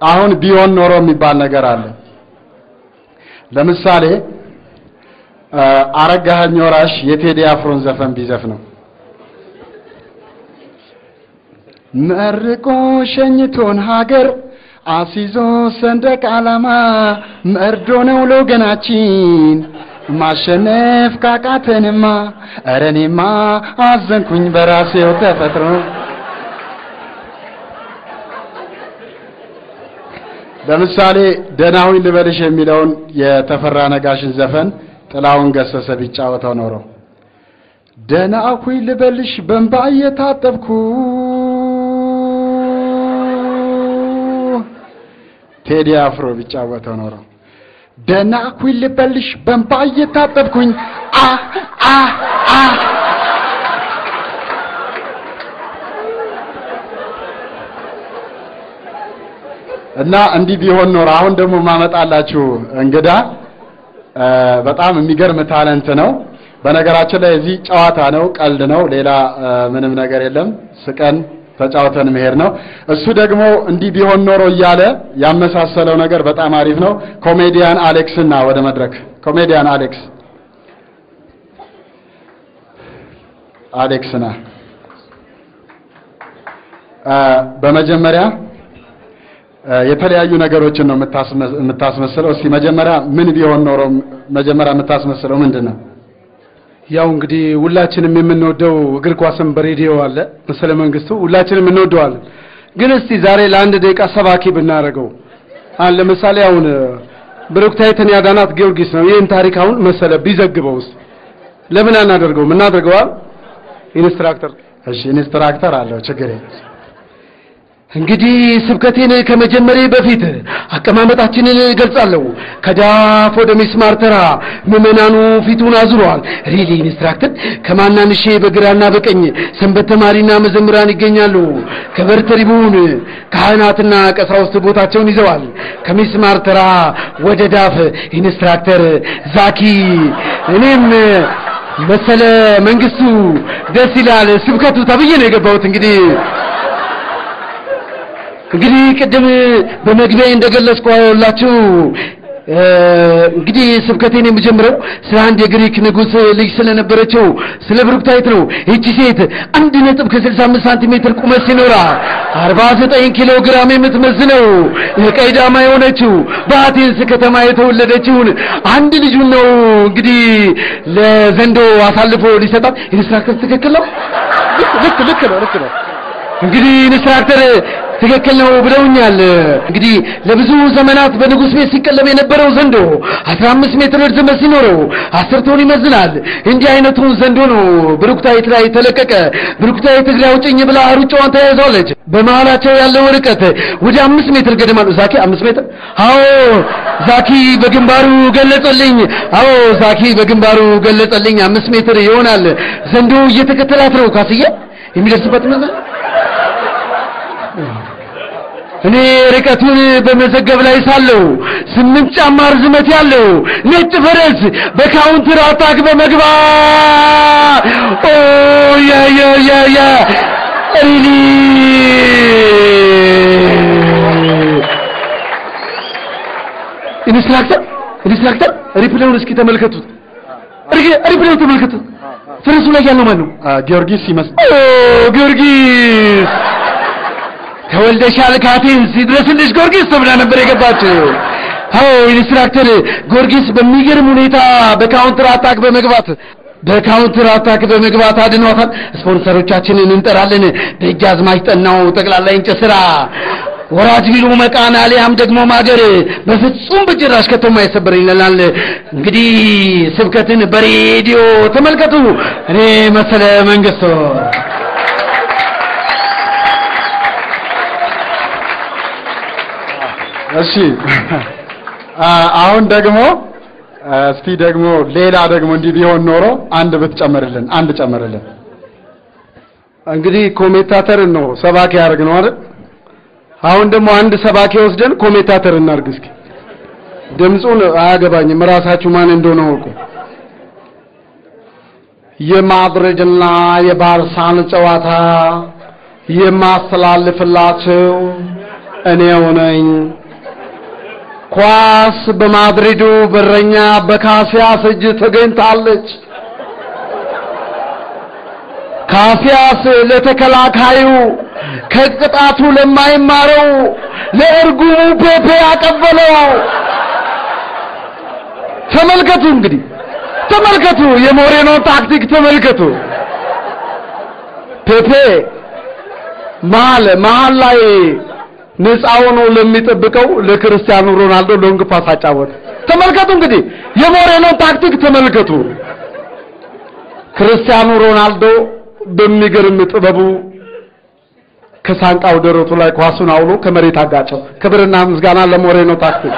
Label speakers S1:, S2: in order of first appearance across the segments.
S1: አሁን ቢሆን ኖሮ የሚባል ነገር አለ። ለምሳሌ አረጋኸኝ ወራሽ የቴዲ አፍሮን ዘፈን ቢዘፍ ነው። መርቆ ሸኝቶን ሀገር አሲዞ ሰንደቅ ዓላማ መርዶ ነው ለወገናችን። ማሸነፍ ካቃተንማ ኧረ እኔማ አዘንኩኝ በራሴው ተፈጥሮ ለምሳሌ ደህናሁኝ ልበልሽ የሚለውን የተፈራ ነጋሽን ዘፈን ጥላሁን ገሰሰ ቢጫወተው ኖሮ። ደህናሁኝ ልበልሽ በእንባ እየታጠብኩ ቴዲ አፍሮ ቢጫወተው ኖሮ። ደህናሁኝ ልበልሽ በእንባ እየታጠብኩኝ። አ አ አ እና እንዲህ ቢሆን ኖሮ አሁን ደግሞ ማመጣላችሁ እንግዳ በጣም የሚገርም ታለንት ነው። በነገራችን ላይ እዚህ ጨዋታ ነው፣ ቀልድ ነው፣ ሌላ ምንም ነገር የለም። ስቀን ተጫውተን መሄድ ነው። እሱ ደግሞ እንዲህ ቢሆን ኖሮ እያለ ያመሳሰለው ነገር በጣም አሪፍ ነው። ኮሜዲያን አሌክስና ወደ መድረክ ኮሜዲያን አሌክስ አሌክስና በመጀመሪያ የተለያዩ ነገሮችን ነው የምታስመስለው። እስቲ መጀመሪያ ምን ቢሆን ኖሮ መጀመሪያ የምታስመስለው ምንድን ነው?
S2: ያው እንግዲህ ሁላችንም የምንወደው እግር ኳስን በሬዲዮ አለ መሰለ መንግስቱ፣ ሁላችንም እንወደዋለን። ግን እስቲ ዛሬ ለአንድ ደቂቃ ሰባኪ ብናደርገው አሁን ለምሳሌ አሁን ብሩክታይትን ያዳናት ጊዮርጊስ ነው። ይህን ታሪክ አሁን መሰለ ቢዘግበውስ ለምን አናደርገውም? እናደርገዋል። instructor
S1: እሺ፣ instructor አለው ችግር የለም።
S2: እንግዲህ ስብከቴን ከመጀመሬ በፊት አቀማመጣችንን እገልጻለሁ። ከዳፍ ወደ ሚስማር ተራ ምዕመናኑ ፊቱን አዙረዋል። really instructor ከማን አንሼ በግራና በቀኝ ሰንበት ተማሪና መዘምራን ይገኛሉ። ከበር ትሪቡን ካህናትና ቀሳውስት ቦታቸውን ይዘዋል። ከሚስማር ተራ ወደ ዳፍ instructor ዛኪ እኔም መሰለ መንግስቱ ደስ ይላል ስብከቱ ተብዬ ነው የገባሁት እንግዲህ እንግዲህ ቅድም በመግቢያ እንደገለጽኳላችሁ እንግዲህ ስብከቴን የምጀምረው ስለ አንድ የግሪክ ንጉሥ ልጅ ስለነበረችው ስለ ብሩክታይት ነው። ይቺ ሴት አንድ ነጥብ ከ65 ሳንቲሜትር ቁመት ሲኖራ 49 ኪሎ ግራም የምትመዝነው ቀይ ዳማ የሆነችው በአቴንስ ከተማ የተወለደችውን አንድ ልጁን ነው እንግዲህ ለዘንዶ አሳልፎ ሊሰጣት። instructor ትክክል ነው? ልክ ልክ ነው ልክ ነው። እንግዲህ instructor ትክክል ነው ብለውኛል። እንግዲህ ለብዙ ዘመናት በንጉሥ ቤት ሲቀለብ የነበረው ዘንዶ 15 ሜትር ርዝመት ሲኖረው አስር ቶን ይመዝናል። እንዲህ አይነቱን ዘንዶ ነው ብሩክታይት ላይ ተለቀቀ። ብሩክታይት እግሬ አውጭኝ ብላ ሩጫዋን ተያይዛለች። በመሃላቸው ያለው ርቀት ወደ አምስት ሜትር ገደማ ነው። ዛኪ አምስት ሜትር? አዎ ዛኪ በግንባሩ ገለጸልኝ። አዎ ዛኪ በግንባሩ ገለጸልኝ። አምስት ሜትር ይሆናል። ዘንዶ እየተከተላት ነው። ካስዬ የሚደርስበት መዘን እኔ ርቀቱን በመዘገብ ላይ ሳለሁ ስምንት ጫማ ርዝመት ያለው ነጭ ፈረስ በ counter attack በመግባት ኦ ያ ያ ያ ያ really instructor instructor replay ውን እስኪ ተመልከቱት። replay ውን ተመልከቱት። ፈረሱ ላይ ያለው ማን ነው?
S1: ጊዮርጊስ ይመስል
S2: ኦ ጊዮርጊስ ተወልደሻል ከአቴንስ ይድረስልሽ ጊዮርጊስ ተብላ ነበር የገባችው። አዎ instructor ጊዮርጊስ በሚገርም ሁኔታ በ counter attack በመግባት በ counter attack በመግባት አድኗታል። ስፖንሰሮቻችንን እንጠራለን። ደጃዝማች ጠናው ጠቅላላ እንጨት ስራ ወራጅ ቢሉ መቃን አሊያም ደግሞ ማገር በፍጹም በጭራሽ ከተማ አይሰበር ይለናል። እንግዲህ ስብከትን በሬዲዮ ተመልከቱ። እኔ መሰለ መንግስቱ
S1: እሺ አሁን ደግሞ እስቲ ደግሞ ሌላ ደግሞ እንዲህ ቢሆን ኖሮ አንድ ብትጨምርልን አንድ ጨምርልን።
S2: እንግዲህ commentator ን ነው ሰባኪ ያደርግ ነው አይደል? አሁን ደግሞ አንድ ሰባኪ ወስደን commentator እናድርግ እስኪ። ድምፁን አያገባኝም፣ ራሳችሁ ማን እንደሆነ እወቁ። የማድሪድና የባርሳን ጨዋታ የማስተላልፍላችሁ እኔው ነኝ። ኳስ በማድሪዱ በረኛ በካሲያስ እጅ ተገኝታለች። ካሲያስ ለተከላካዩ ከቅጣቱ ለማይማረው ለእርጉሙ ፔፔ ያቀበለው። ተመልከቱ እንግዲህ ተመልከቱ፣ የሞሬኖ ታክቲክ ተመልከቱ። ፔፔ መሀል መሀል ላይ ነፃ ሆኖ ለሚጠብቀው ለክርስቲያኖ ሮናልዶ long pass አጫወተ። ተመልከቱ እንግዲህ የሞሬኖ ታክቲክ ተመልከቱ። ክርስቲያኖ ሮናልዶ በሚገርም ጥበቡ ከሳንቃው ደረቱ ላይ ኳሱን አውሎ ከመሬት አጋጨው። ክብርና ምስጋና ለሞሬኖ ታክቲክ።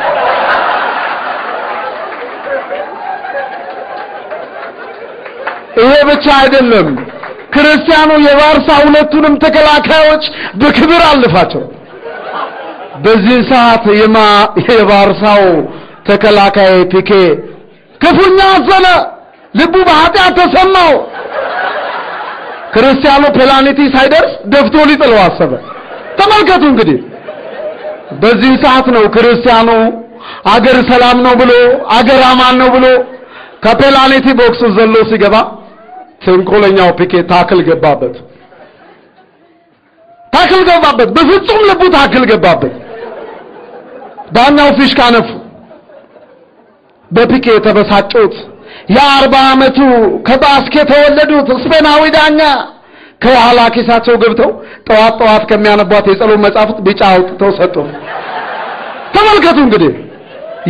S2: ይሄ ብቻ አይደለም። ክርስቲያኑ የባርሳ ሁለቱንም ተከላካዮች በክብር አልፋቸው። በዚህ ሰዓት የባርሳው ተከላካይ ፒኬ ክፉኛ አዘነ። ልቡ በኃጢአት ተሰማው። ክርስቲያኑ ፔናልቲ ሳይደርስ ደፍቶ ሊጥለው አሰበ። ተመልከቱ እንግዲህ በዚህ ሰዓት ነው ክርስቲያኑ አገር ሰላም ነው ብሎ አገር አማን ነው ብሎ ከ penalty box ዘሎ ሲገባ ተንኮለኛው ፒኬ tackle ገባበት። tackle ገባበት። በፍጹም ልቡ tackle ገባበት። ዳኛው ፊሽካ ነፉ። በፒኬ የተበሳጩት የአርባ ዓመቱ ከባስኬ የተወለዱት ስፔናዊ ዳኛ ከኋላ ኪሳቸው ገብተው ጠዋት ጠዋት ከሚያነቧት የጸሎት መጻሕፍት ቢጫ አውጥተው ሰጡ። ተመልከቱ እንግዲህ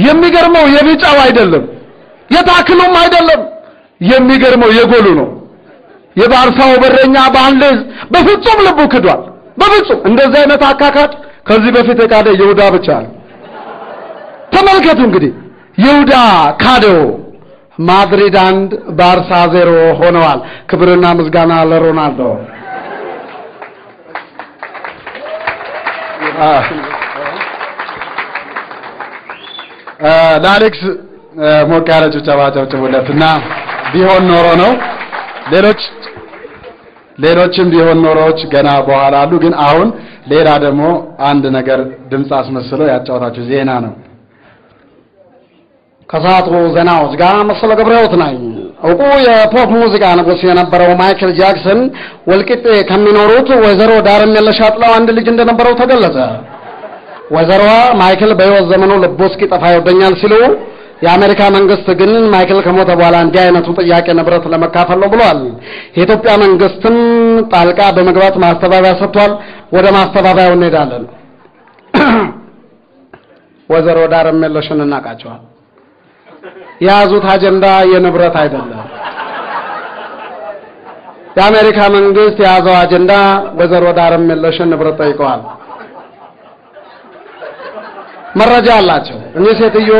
S2: የሚገርመው የቢጫው አይደለም፣ የታክሉም አይደለም። የሚገርመው የጎሉ ነው። የባርሳው በረኛ ባንሌዝ በፍጹም ልቡ ክዷል። በፍጹም እንደዚህ አይነት አካካድ ከዚህ በፊት የካደ ይሁዳ ብቻ ነው። ተመልከቱ እንግዲህ ይሁዳ ካደው። ማድሪድ አንድ ባርሳ ዜሮ ሆነዋል። ክብርና ምስጋና ለሮናልዶ።
S1: ለአሌክስ ሞቅ ያለ ጭብጨባ ጨብጭቡለት እና ቢሆን ኖሮ ነው ሌሎች ሌሎችም ቢሆን ኖሮዎች ገና በኋላ አሉ። ግን አሁን ሌላ ደግሞ አንድ ነገር ድምፅ አስመስሎ ያጫወታችሁ ዜና ነው።
S2: ከሰዓቱ ዜናዎች ጋር መሰለ ገብረሕይወት ነኝ። እውቁ የፖፕ ሙዚቃ ንጉሥ የነበረው ማይክል ጃክሰን ወልቂጤ ከሚኖሩት ወይዘሮ ዳርሜለሽ አጥላው አንድ ልጅ እንደነበረው ተገለጸ። ወይዘሮዋ ማይክል በሕይወት ዘመኑ ልቡ እስኪጠፋ ይወደኛል ሲሉ የአሜሪካ መንግስት ግን ማይክል ከሞተ በኋላ እንዲህ አይነቱ ጥያቄ ንብረት ለመካፈል ነው ብሏል። የኢትዮጵያ መንግስትም ጣልቃ በመግባት ማስተባበያ ሰጥቷል። ወደ ማስተባበያው እንሄዳለን። ወይዘሮ ዳርሜለሽን እናውቃቸዋል። የያዙት አጀንዳ የንብረት አይደለም። የአሜሪካ መንግስት የያዘው አጀንዳ ወይዘሮ ዳርሜለሽን ንብረት ጠይቀዋል። መረጃ አላቸው። እኚህ ሴትዮ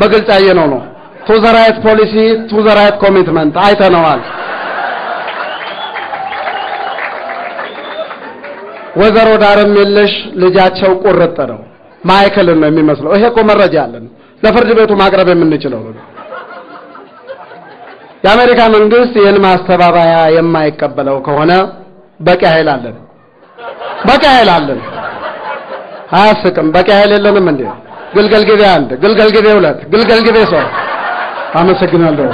S2: በግልጽ ያየነው ነው። to the right policy to the right commitment አይተነዋል። ወይዘሮ ዳርሜለሽ ልጃቸው ቁርጥ ነው። ማይክልን ነው የሚመስለው። ይሄ እኮ መረጃ አለን፣ ለፍርድ ቤቱ ማቅረብ የምንችለው ነው። የአሜሪካ መንግስት ይህን ማስተባበያ የማይቀበለው ከሆነ በቂ ኃይል አለን፣ በቂ ኃይል አለን። አያስቅም። በቂ ኃይል የለንም እንዴ? ግልገል ጊቤ አንድ፣ ግልገል ጊቤ ሁለት፣ ግልገል ጊቤ ሶስት። አመሰግናለሁ።